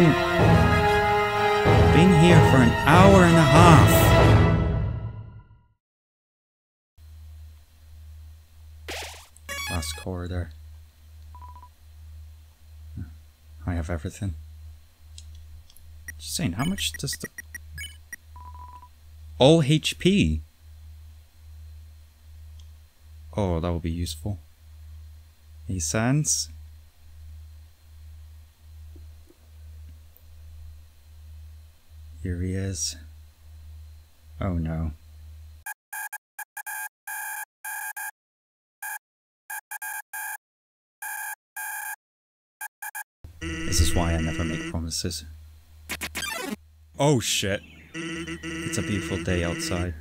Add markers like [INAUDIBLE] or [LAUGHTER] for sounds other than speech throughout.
Been here for an hour and a half. Last corridor. I have everything. Just saying, how much does the... All HP? Oh, that will be useful. Any sense? Here he is. Oh no. This is why I never make promises. Oh shit. It's a beautiful day outside.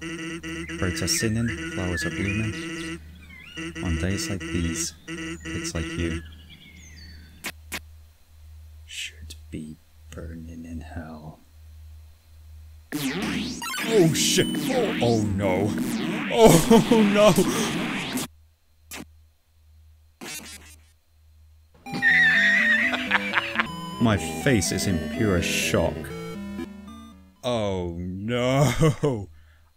Birds are singing, flowers are blooming. On days like these, it's like you should be burning in hell. Oh shit! Oh no! Oh [LAUGHS] no! My face is in pure shock. Oh no!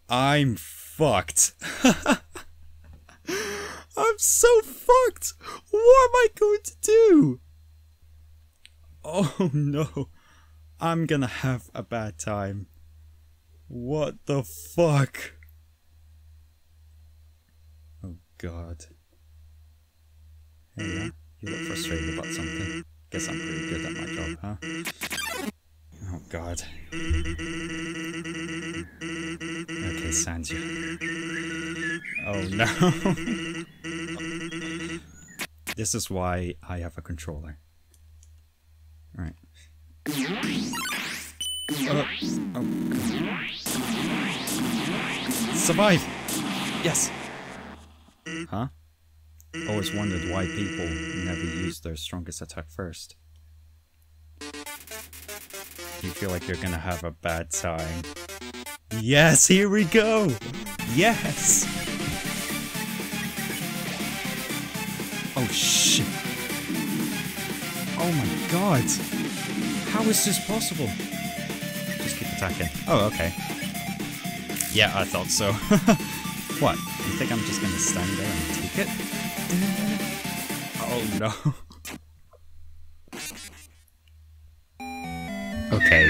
I'm fucked. [LAUGHS] I'm so fucked! What am I going to do? Oh no. I'm gonna have a bad time. What the fuck? Oh god. Hey, yeah? You look frustrated about something. Guess I'm pretty good at my job, huh? Oh god. Okay, Sanji. Oh no. [LAUGHS] this is why I have a controller. Uh, oh god. Survive! Yes! Huh? Always wondered why people never use their strongest attack first. You feel like you're gonna have a bad time. Yes, here we go! Yes! Oh shit! Oh my god! How is this possible? Just keep attacking. Oh, okay. Yeah, I thought so. [LAUGHS] what? You think I'm just gonna stand there and take it? Oh no. [LAUGHS] okay.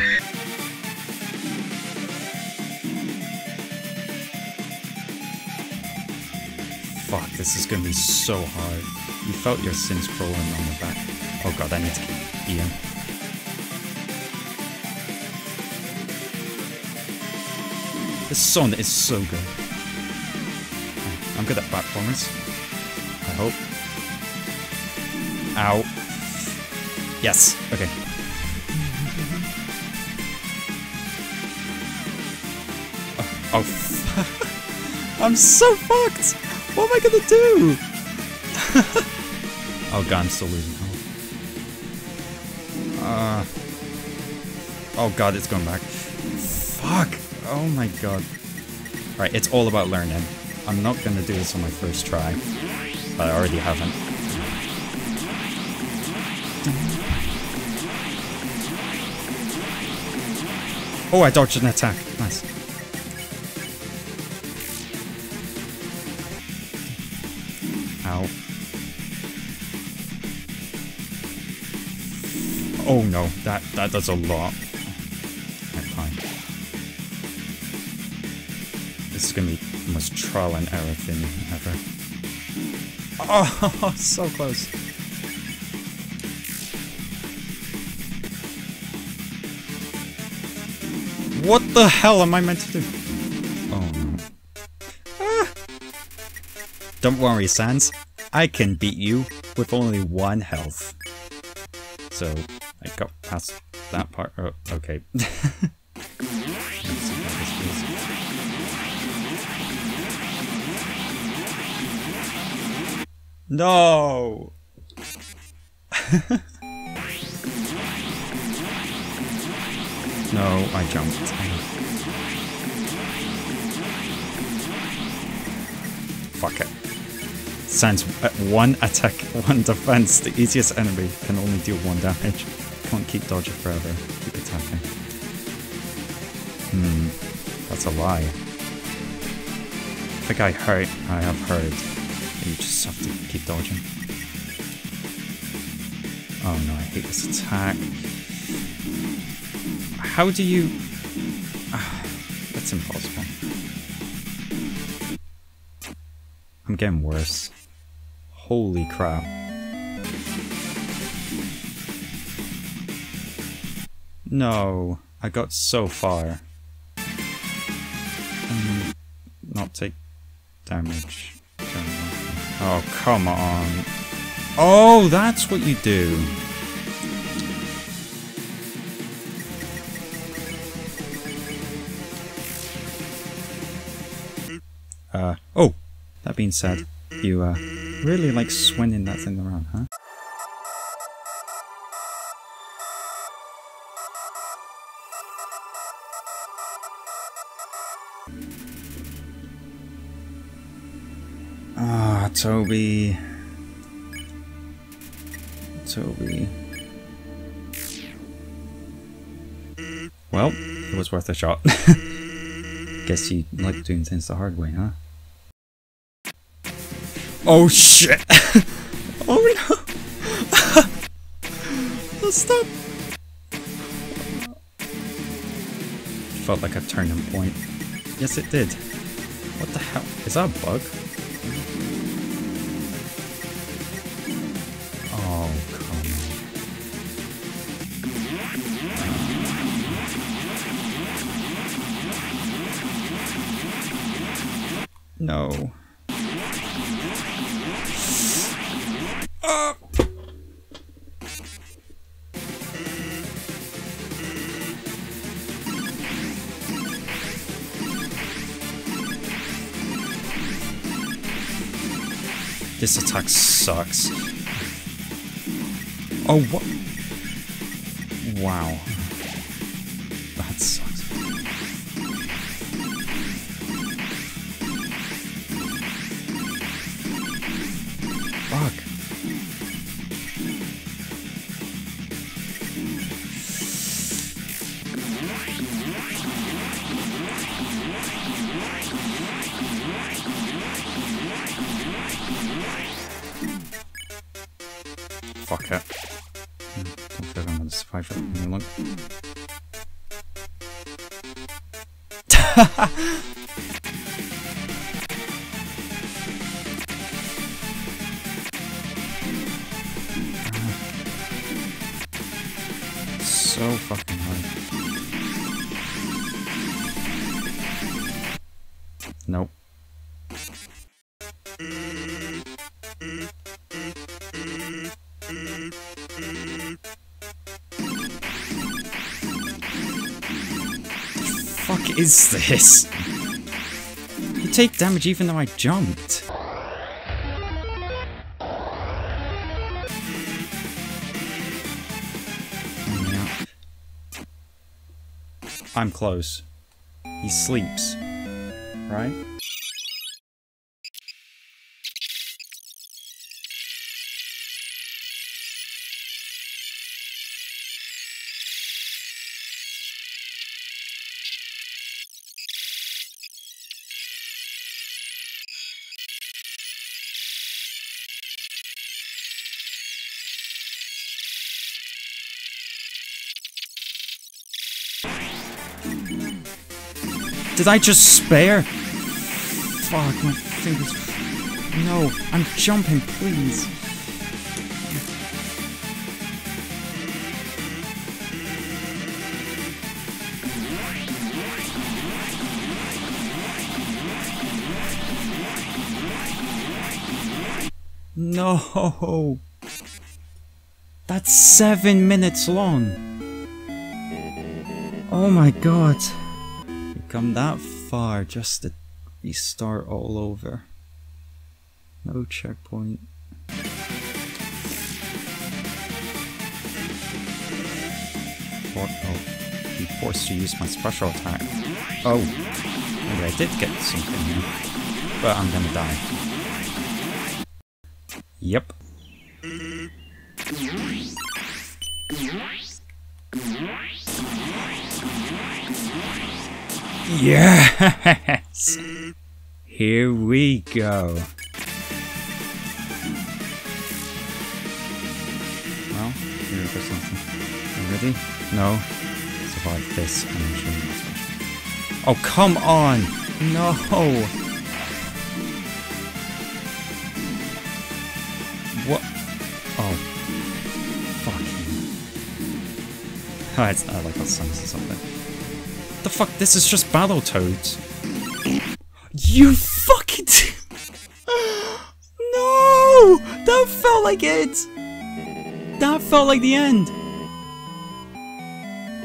Fuck, this is gonna be so hard. You felt your sins crawling on the back. Oh god, I need to keep Ian. This song is so good. I'm good at platformers. I hope. Ow. Yes, okay. Oh, oh [LAUGHS] I'm so fucked! What am I gonna do? [LAUGHS] oh god, I'm still losing health. Uh, oh god, it's going back. Oh my god. Alright, it's all about learning. I'm not gonna do this on my first try. But I already haven't. Oh, I dodged an attack. Nice. Ow. Oh no, that that does a lot. Gonna be the most trial and error thing ever. Oh, [LAUGHS] so close. What the hell am I meant to do? Oh no. Ah. Don't worry, Sans. I can beat you with only one health. So, I got past that part. Oh, okay. [LAUGHS] No! [LAUGHS] no, I jumped. Fuck it. Sans uh, one attack, [LAUGHS] one defense. The easiest enemy can only deal one damage. Can't keep dodging forever. Keep attacking. Hmm, that's a lie. I think I I have heard. You just have to keep dodging. Oh no, I hate this attack. How do you... that's impossible. I'm getting worse. Holy crap. No, I got so far. Um, not take damage. Oh, come on. Oh, that's what you do. Uh, oh, that being said, you uh, really like swinging that thing around, huh? Ah, Toby. Toby. Well, it was worth a shot. [LAUGHS] Guess you like doing things the hard way, huh? Oh shit! [LAUGHS] oh no! [LAUGHS] stop! Felt like a turning point. Yes, it did. What the hell? Is that a bug? No. Ah! This attack sucks. Oh, what? Wow. Hmm, Don't feel like I'm is this? You take damage even though I jumped. I'm close. He sleeps. Right? Did I just spare? Fuck, my fingers. No, I'm jumping, please. No! That's seven minutes long! Oh my god! Come that far just to restart all over. No checkpoint. For oh, be forced to use my special attack. Oh, maybe I did get something here, but I'm gonna die. Yep. Yes! Here we go. Well, here goes something. Ready? No? Survive this and I'm. Oh, come on! No! What? Oh. Fuck. Oh, it's, I like that sounds or something. What the fuck? This is just Battletoads. You fucking. [LAUGHS] no! That felt like it! That felt like the end!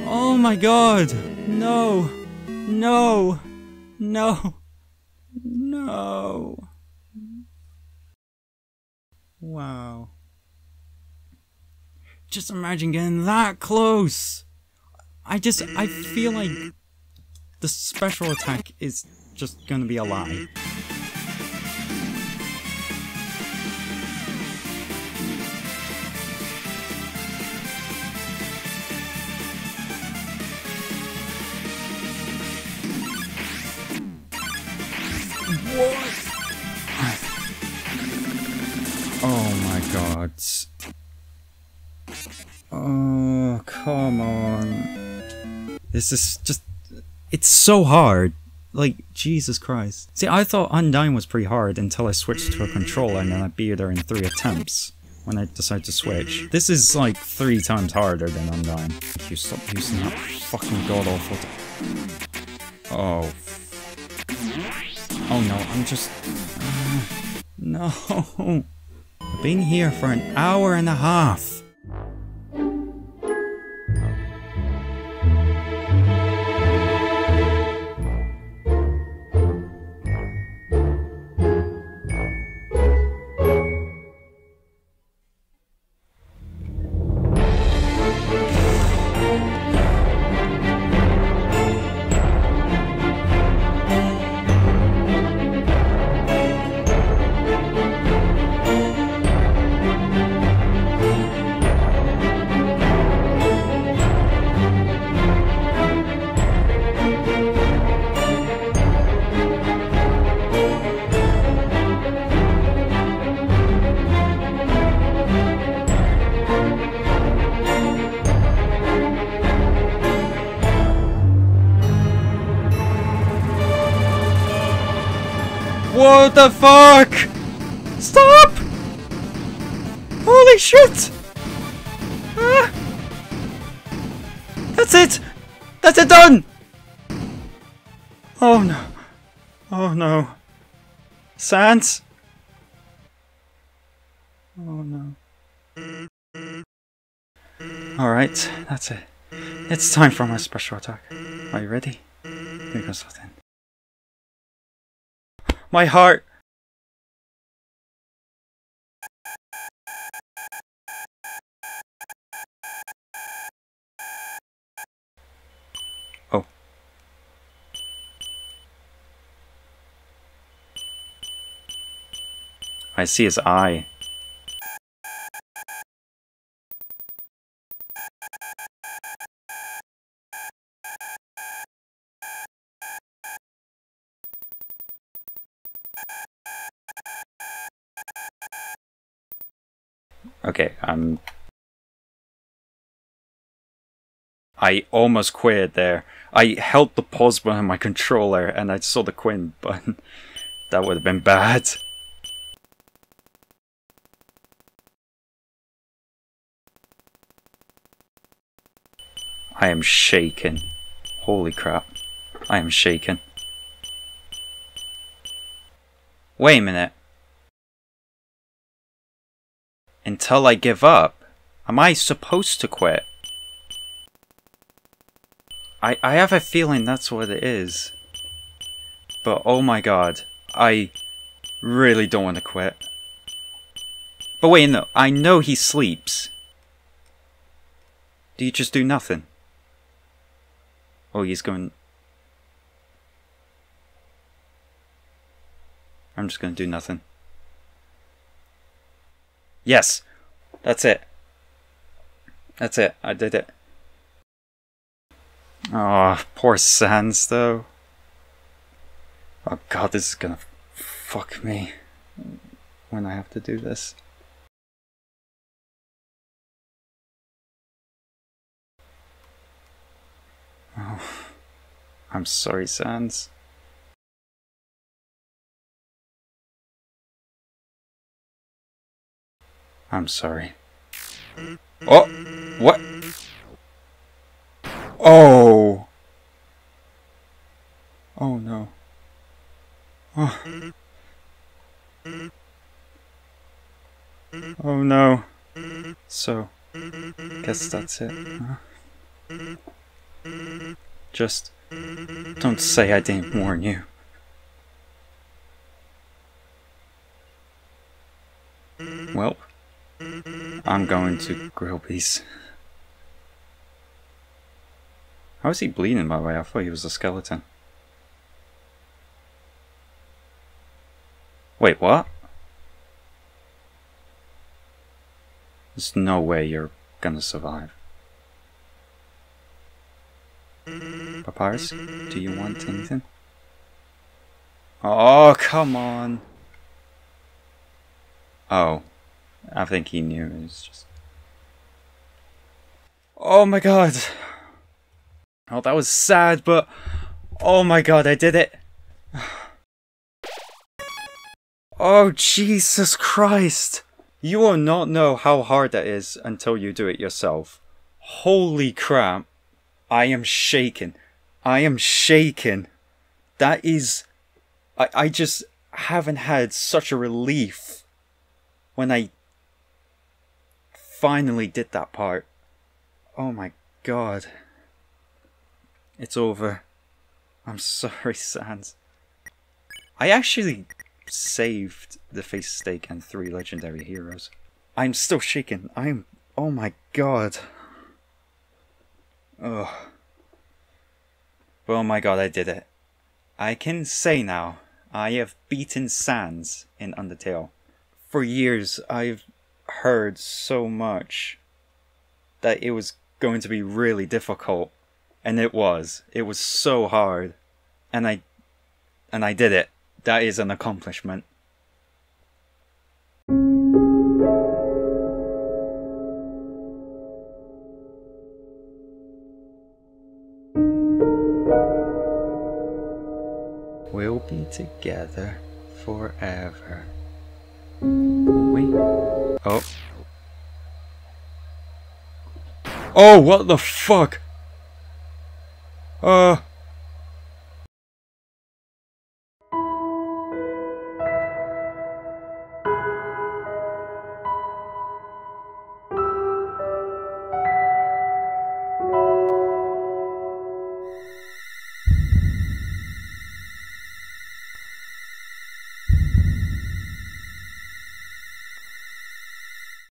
Oh my god! No! No! No! No! Wow. Just imagine getting that close! I just, I feel like the special attack is just gonna be a lie. What? Oh my god. Oh, come on. This is just... It's so hard. Like, Jesus Christ. See, I thought Undyne was pretty hard until I switched to a controller and then I beat her in three attempts when I decided to switch. This is like three times harder than Undyne. You stop using that fucking god-awful... Oh. Oh no, I'm just... Uh, [SIGHS] no. [LAUGHS] I've been here for an hour and a half. What the fuck? Stop! Holy shit! Ah. That's it! That's it done! Oh no. Oh no. Sans? Oh no. Alright, that's it. It's time for my special attack. Are you ready? Here goes nothing. My heart! Oh. I see his eye. Okay, um... I almost quit there. I held the pause button on my controller and I saw the Quinn button. [LAUGHS] that would have been bad. I am shaken. Holy crap. I am shaken. Wait a minute. Until I give up? Am I supposed to quit? I, I have a feeling that's what it is. But oh my god, I really don't want to quit. But wait, no, I know he sleeps. Do you just do nothing? Oh, he's going... I'm just going to do nothing. Yes, that's it. That's it. I did it. Oh, poor Sans, though. Oh god, this is gonna fuck me when I have to do this. Oh, I'm sorry, Sans. I'm sorry. Oh! What? Oh! Oh no. Oh. Oh no. So, guess that's it. Huh? Just don't say I didn't warn you. Well, I'm going to Grillby's. How is he bleeding, by the way? I thought he was a skeleton. Wait, what? There's no way you're gonna survive. Papyrus, do you want anything? Oh, come on. Oh, I think he knew. It was just. Oh my god. Oh, that was sad, but. Oh my god, I did it. [SIGHS] Oh, Jesus Christ. You will not know how hard that is until you do it yourself. Holy crap. I am shaken. I am shaken. That is. I, I just haven't had such a relief when I finally did that part. Oh my god. It's over. I'm [LAUGHS] sorry, Sans. I actually saved the Face Steak and three legendary heroes. I'm still shaken. I'm. Oh my god. Ugh. Oh my god, I did it. I can say now, I have beaten Sans in Undertale. For years, I've heard so much that it was going to be really difficult. And it was. It was so hard. And I and I did it. That is an accomplishment. We'll be together forever. Oh. Oh, what the fuck? Uh.